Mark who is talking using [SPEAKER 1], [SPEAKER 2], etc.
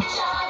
[SPEAKER 1] Cha-cha.